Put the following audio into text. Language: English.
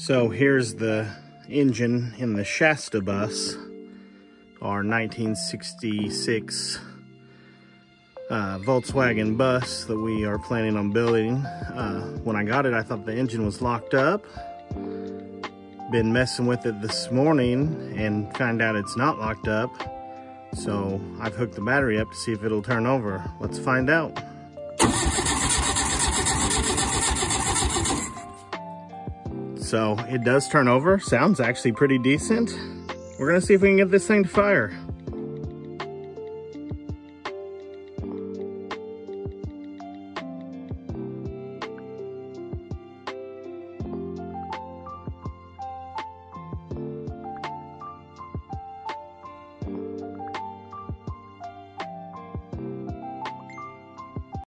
So here's the engine in the Shasta bus, our 1966 uh, Volkswagen bus that we are planning on building. Uh, when I got it, I thought the engine was locked up. Been messing with it this morning and found out it's not locked up. So I've hooked the battery up to see if it'll turn over. Let's find out. So it does turn over. Sounds actually pretty decent. We're gonna see if we can get this thing to fire.